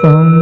from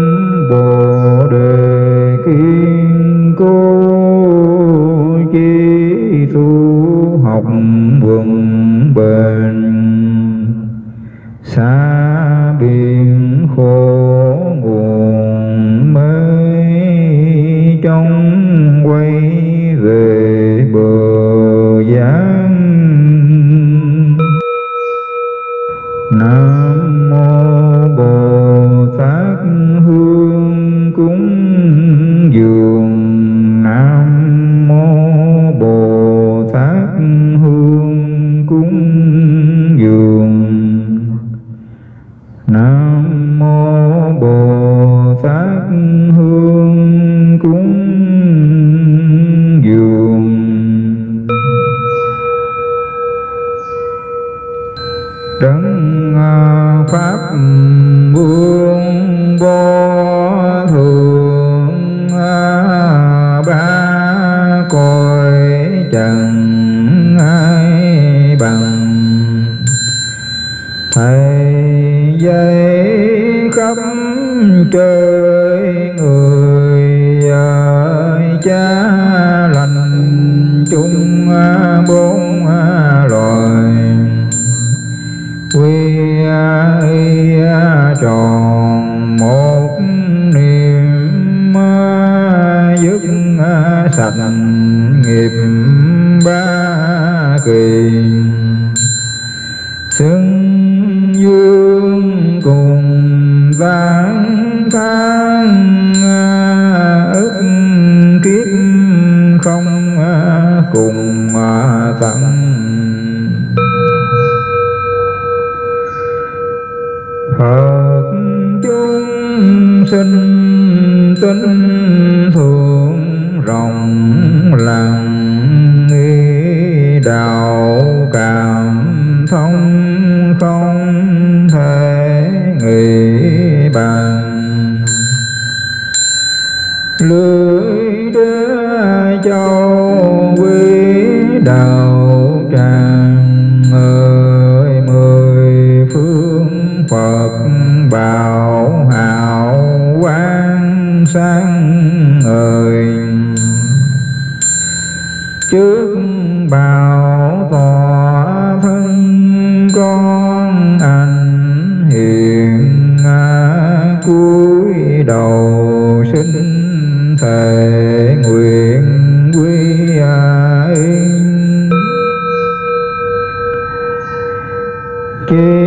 sáng ngời. Trước bào tọa thân con ảnh hiện cúi đầu sinh thề nguyện quy yên chi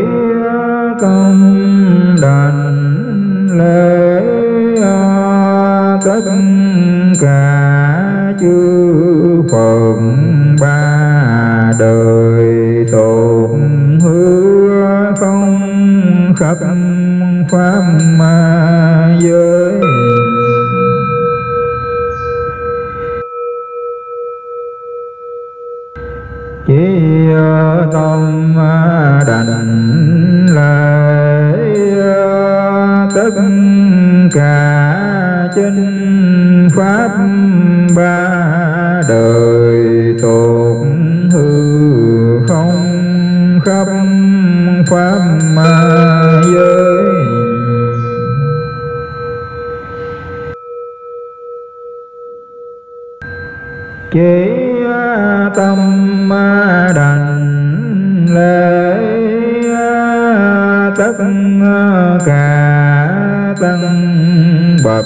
chư Phật ba đời tồn hứa không khắp pháp ma giới. Chỉ tâm đành lễ tất cả chân pháp chỉ tâm ma đành lễ, tất cả tăng bậc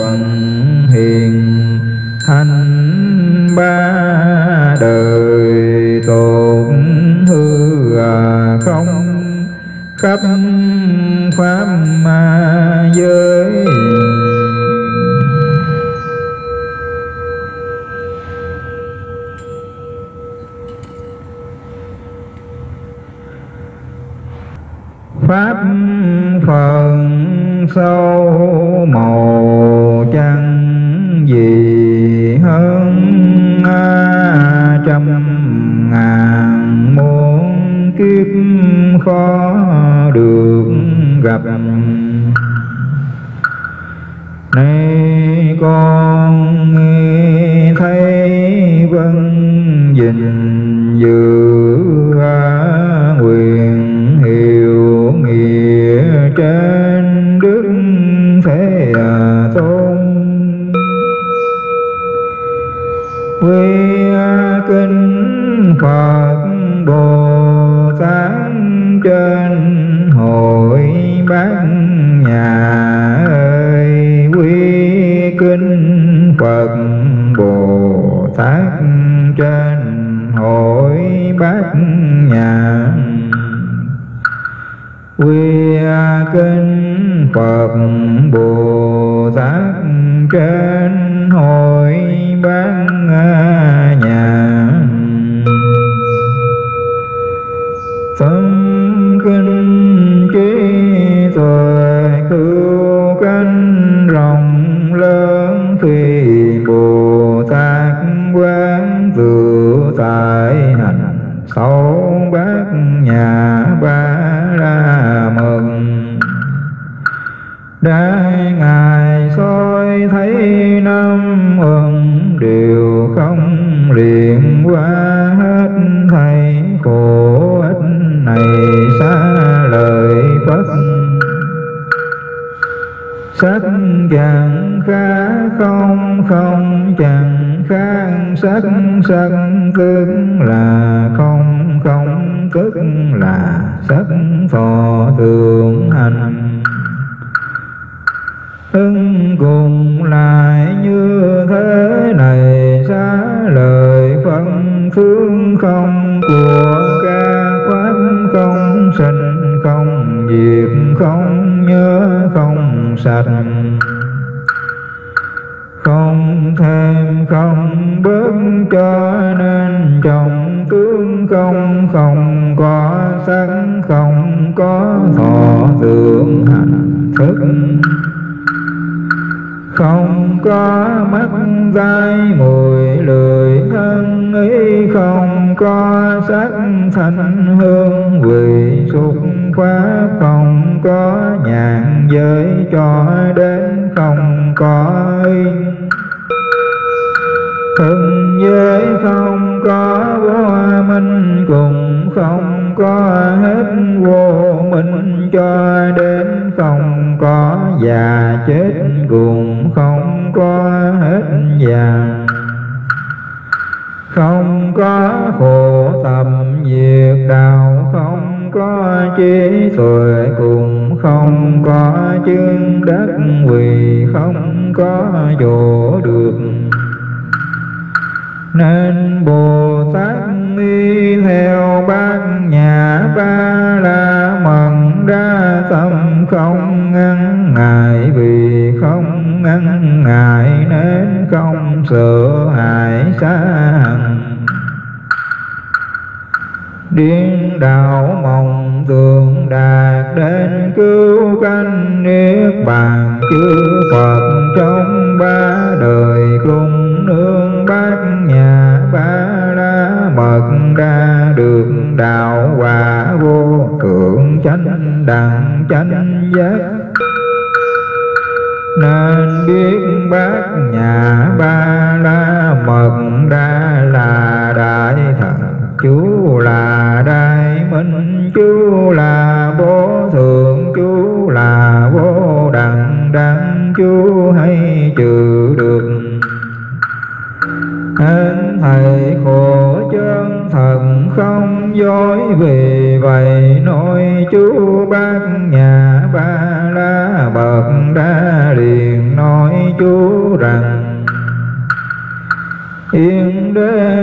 hiền thành ba đời tổn hư à không khắp pháp ma giới. Quy kinh phật bồ tát trên hội bát nhà ơi. Quy kinh phật bồ tát trên hội bát nhà quy kinh phật bồ tát trên chẳng khác sắc sắc tức là không không tức là sắc phò thường hành. Ưng cùng lại như thế này xá lời phân phương không, của ca pháp không sinh không diệt không, nhớ không sạch không thêm không bớt cho nên trong tướng không không có sắc, không có thọ tưởng hành thức. Không có mắt tai, mùi lười thân, ý không có sắc, thanh hương vị xúc pháp không có nhàn giới cho đến không có ý. Cùng không có hết vô minh cho đến không có già chết cùng không có hết già không có khổ tâm diệt đạo, không có trí tuệ cùng không có chứng đất quỳ không có chỗ được. Nên Bồ Tát y theo ban nhà ba la mận ra tâm không ngăn ngại, vì không ngăn ngại nên không sợ hại xa hằng điên đạo mộng tường đạt đến cứu canh niết bàn, chư Phật trong ba đời cùng nương bát nhà ba ca ra được đạo quả vô thượng chánh đẳng chánh giác. Nên biết bát nhà ba la mật đa là đại thần, chú là đại minh, chú là vô thượng, chú là vô đẳng đẳng, chú hay trừ được. Hết thầy không dối vì vậy. Nói chú bác nhà ba la bậc ra liền nói chú rằng, yên đế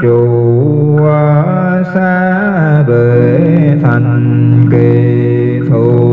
mang chủ xa bể thành kỳ thù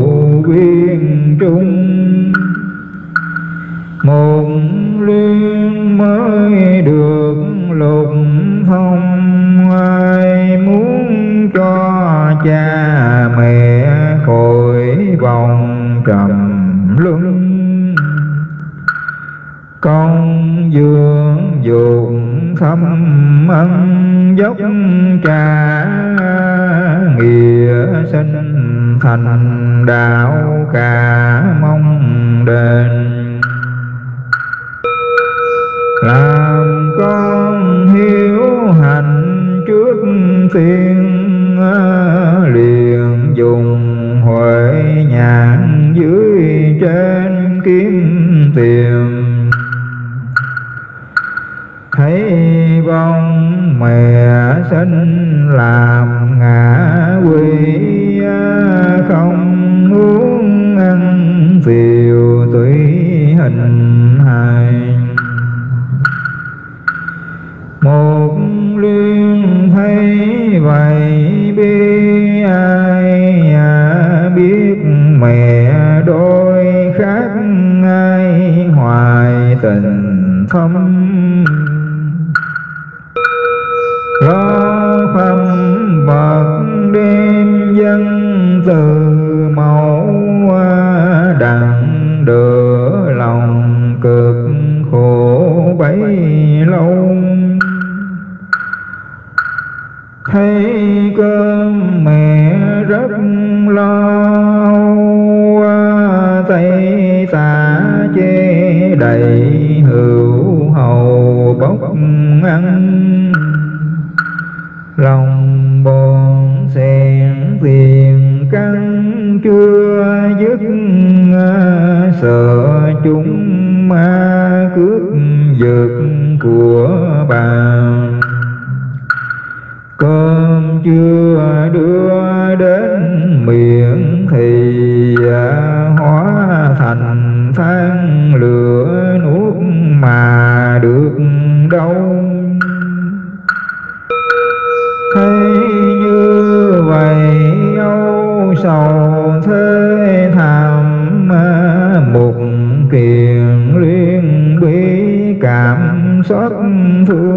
the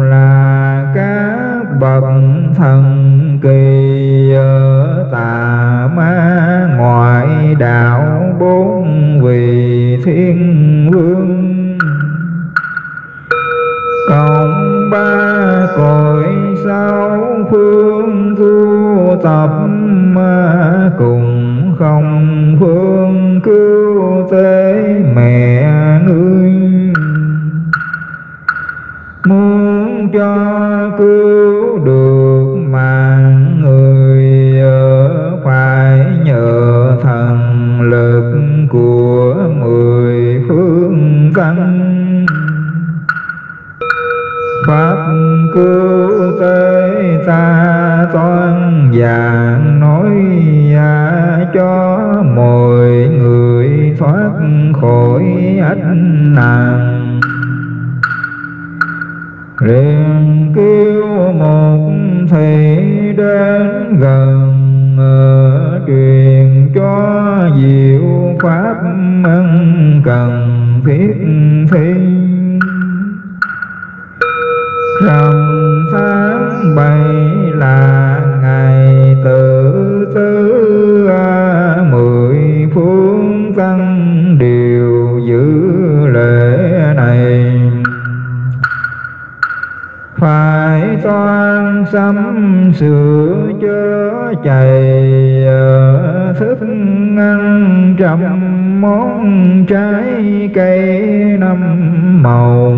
là các bậc thần kỳ ở tà ma ngoại đạo bốn vị thiên vương. Cộng ba cõi sáu phương tu tập mà cùng không phương cứu cho cứu được mạng người phải nhờ thần lực của mười phương căn. Pháp cứu tế ta toan dạng nói cho mọi người thoát khỏi ách nạn liền kêu một thầy đến gần ờ, truyền cho diệu pháp ân cần thiết thi rằm tháng bảy sắm sửa chớ chày ờ, thức ăn trăm món trái cây năm màu.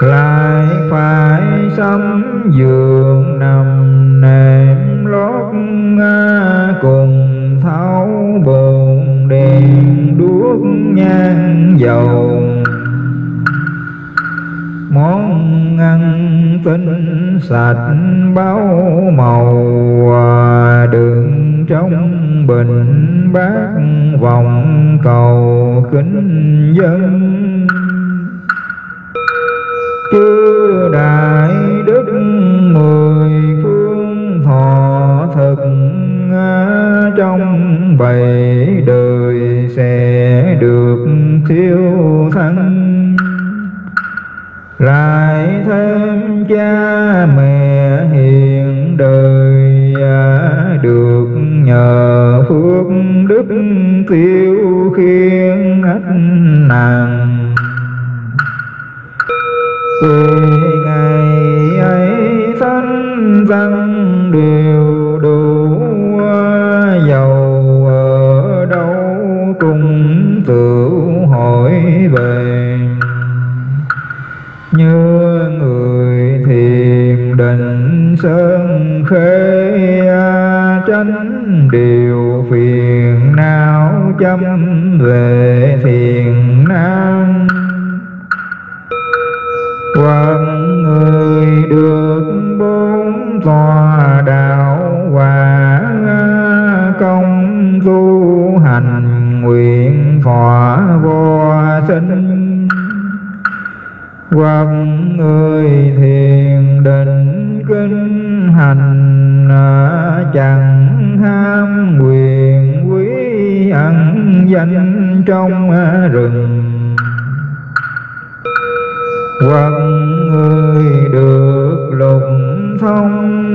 Lại phải sắm giường nằm nệm lót cùng tháo bồn đèn đuốc nhang dầu. Tinh sạch bao màu à, đường trong bình bát vòng cầu kính dân. Chư đại đức mười phương thọ thực à, trong bảy đời sẽ được thiêu lại thêm cha mẹ hiền đời à, được nhờ phước đức tiêu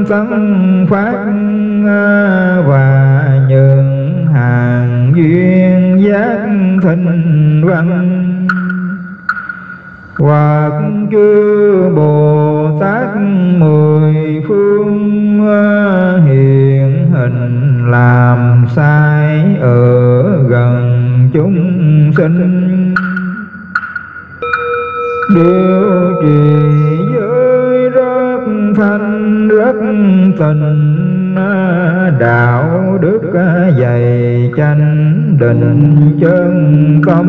thông phát à, và những hàng duyên giác thịnh văn hoặc chư bồ tát mười phương à, hiện hình làm sai ở gần chúng sinh. Định chân tâm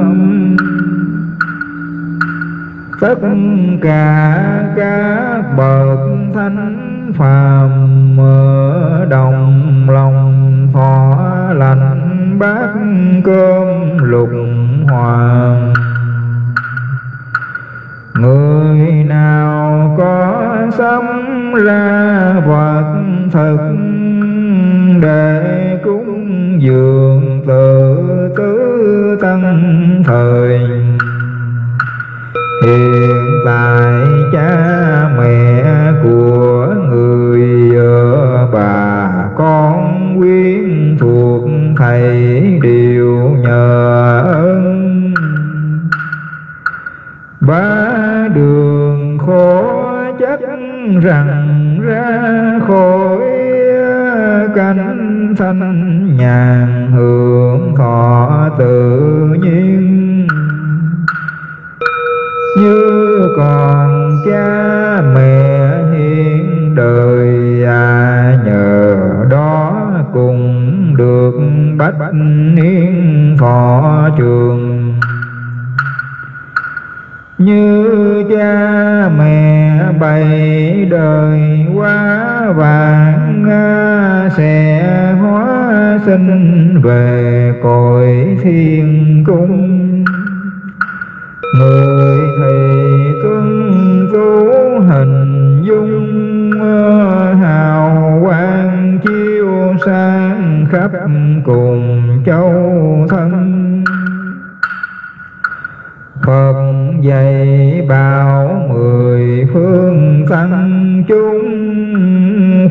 tất cả các bậc thánh phàm mở đồng lòng thọ lành bác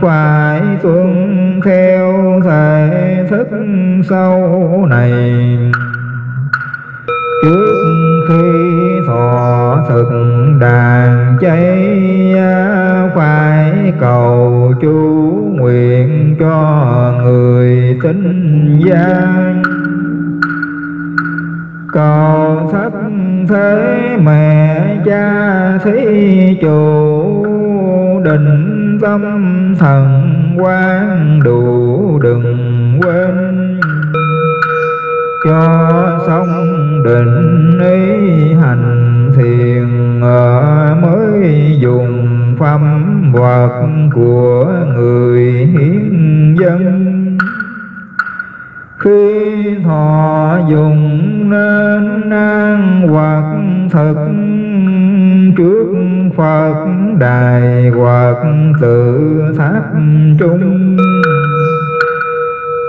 phải tuân theo thể thức sau này. Trước khi thọ thực đàn cháy, phải cầu chú nguyện cho người tinh gian. Cầu thất thế mẹ cha thí chủ định tâm thần quan đủ đừng quên. Cho xong định ý hành thiền mới dùng phẩm vật của người hiến dân. Khi thọ dùng nên an hoặc thực trước Phật đài hoặc tự tháp trung.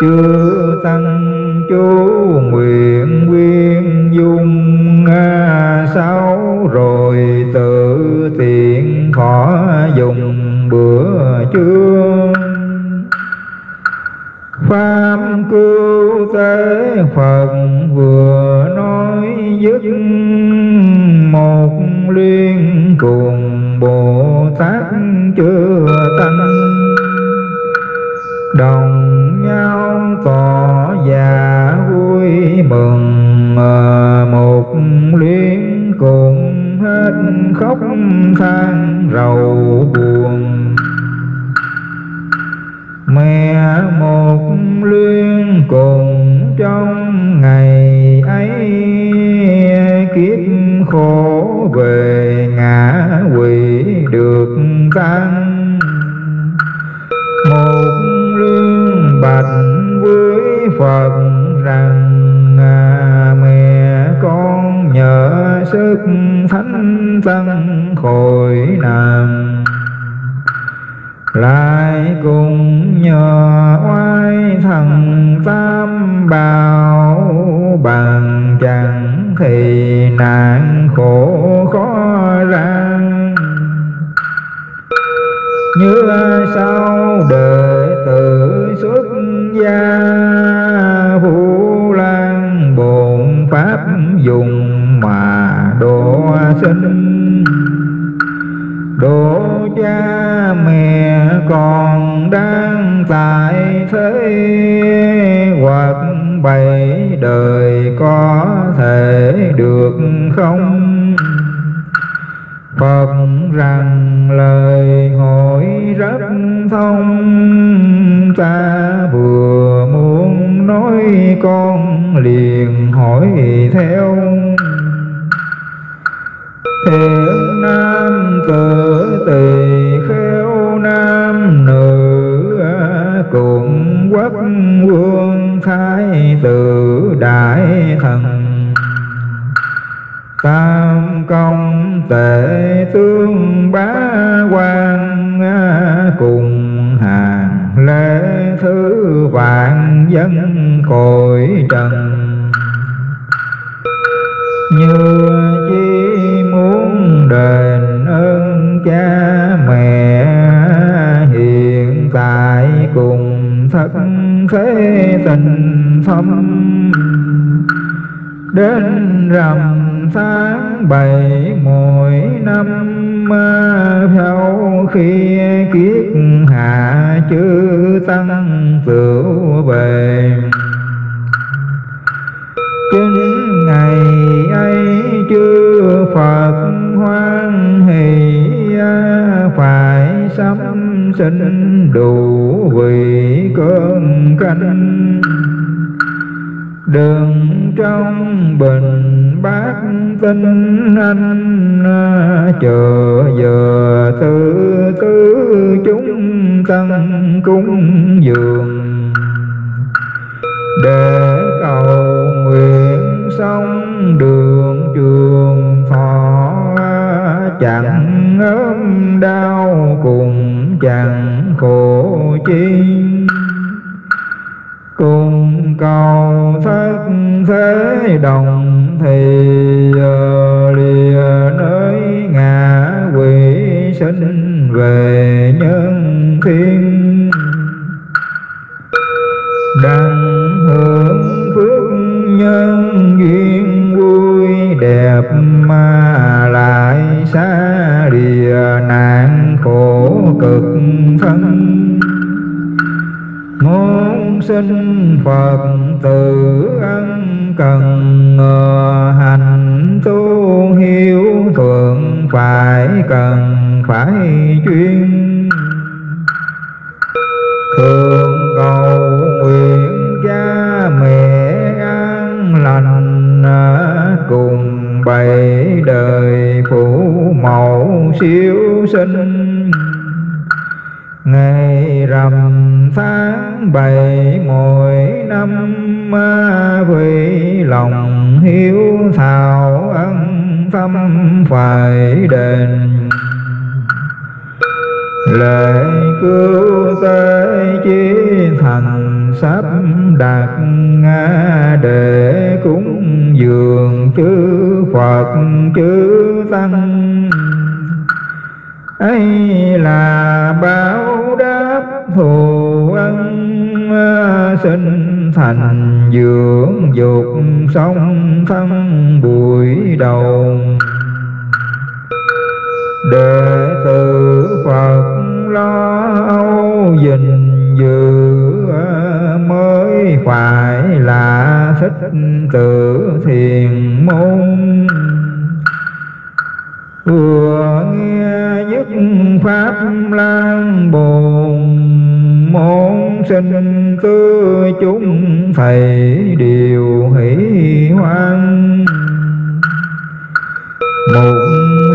Chưa tăng chú nguyện quyên dung à, sau rồi tự tiện khó dùng bữa trưa. Pháp cứu tế Phật vừa nói dứt cùng Bồ Tát chưa tăng đồng nhau tỏ già vui mừng ờ, một liên cùng hết khóc than rầu buồn. Mẹ một căn một lương bạch với phật rằng à, mẹ con nhờ sức thánh tăng khỏi nàng. Lại cùng nhờ oai thần tam bảo bằng chẳng thì nạn khổ khó ra như sau đệ tử xuất gia hữu lan bổn pháp dùng mà độ sinh. Cùng Phật thế tình thâm đến rằm tháng bảy, mỗi năm sau khi kiết hạ chư tăng tựu về chính ngày ấy chư phật hoan phải sắm sinh đủ vị cơn canh. Đường trong bình bát tinh anh, Chờ giờ tư tư chúng tăng cúng dường. Để cầu nguyện xong đường trường phò Chẳng ốm đau cùng chẳng khổ chi. Cùng cầu thất thế đồng thì ờ, lìa nơi ngã quỷ sinh về nhân thiên. Đăng sinh sinh thành dưỡng dục sông thân bụi đầu đệ tử Phật lo âu gìn giữ mới phải là thích tự thiền môn. Vừa nghe nhất pháp lan bồn môn sinh tư chúng thầy đều hỷ hoan. Một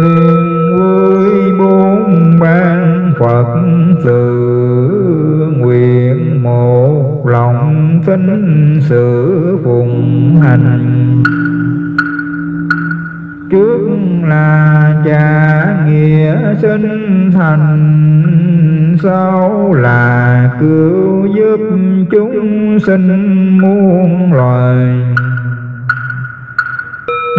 liên vui bốn ban phật từ nguyện một lòng tính sự phụng hành. Trước là cha nghĩa sinh thành sau là cứu giúp chúng sinh muôn loài?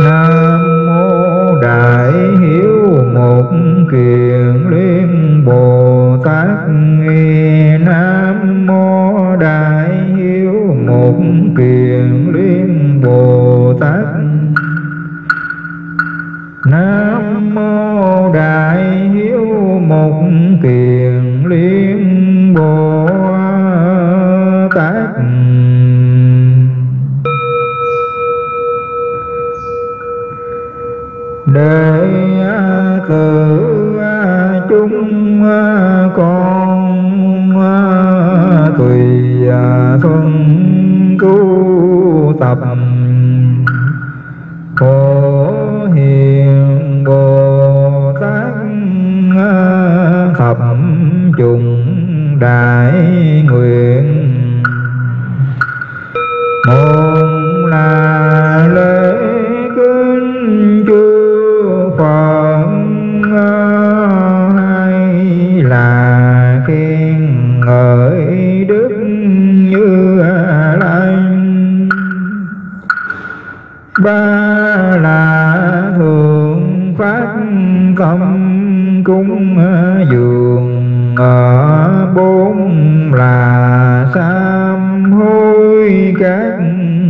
Nam mô đại hiếu một kiền liên bồ tát. Nghi nam mô đại hiếu một kiền liên bồ tát. Nam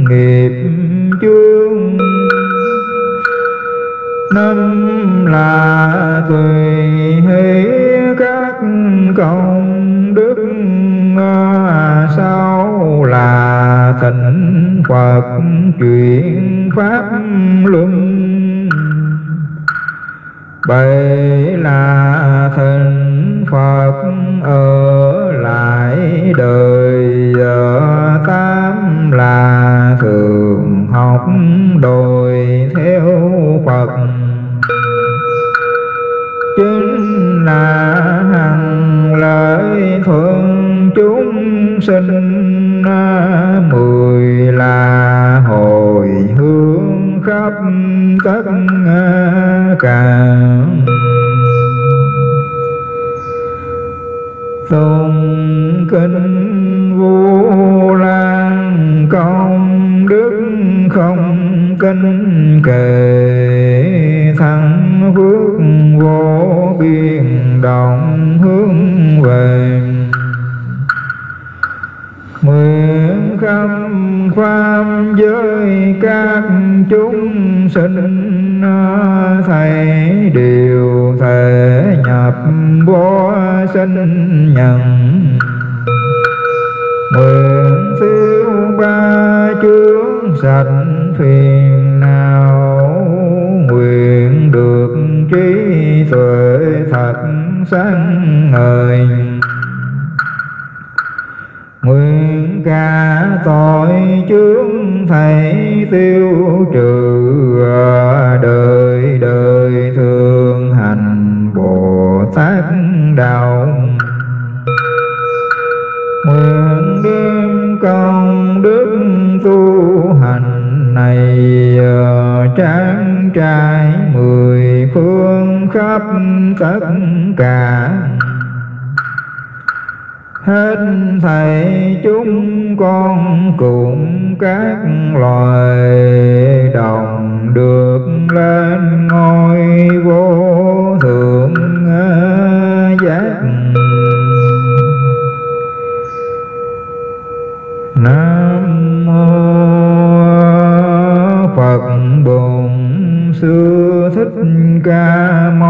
nghiệp chướng năm là tùy hỷ các công đức à, sau là tịnh phật chuyển pháp luân bảy là thịnh phật ở lại đời tám là thường học đồi theo phật. Chính là hằng lợi thuận chúng sinh à, mười là hồi hướng khắp tất cả tùng kinh vô lan công đức không kinh kể thắng phước vô biên động hướng về nguyện khâm pháp với các chúng sinh. Nhập vô sinh nhận nguyện siêu ba chướng sạch phiền nào nguyện được trí tuệ thật sáng ngời. Nguyện cả tội chướng thầy tiêu trừ tất cả hết thầy chúng con cùng các loài đồng được lên ngôi vô thượng ờ, giác. Nam mô phật bổn sư thích ca mâu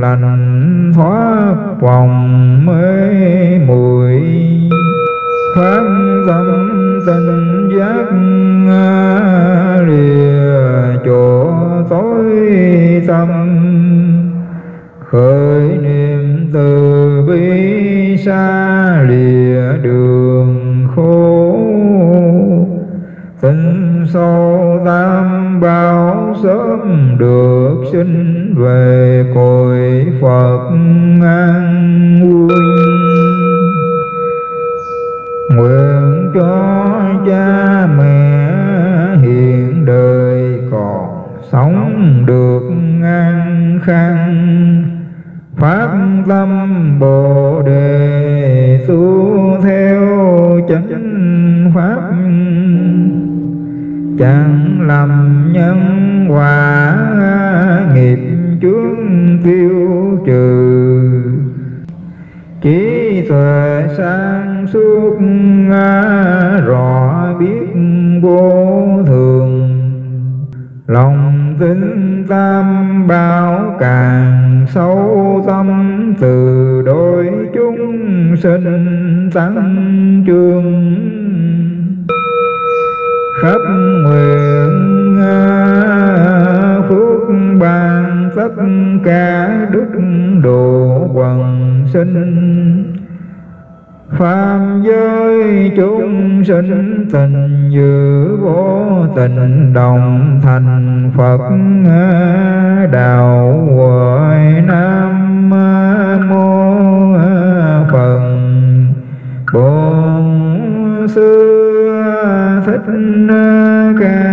lành pháp vòng mê muội. Pháp tâm tình giác lìa chỗ tối tâm khởi niệm từ bi xa lìa đường khổ. Tình sâu tam bao sớm được sinh về cội Phật. sinh tăng trường khắp nguyện à, phước ban tất cả đức độ quần sinh. Phàm giới chúng sinh tình giữ vô tình đồng thành phật à, đạo na ca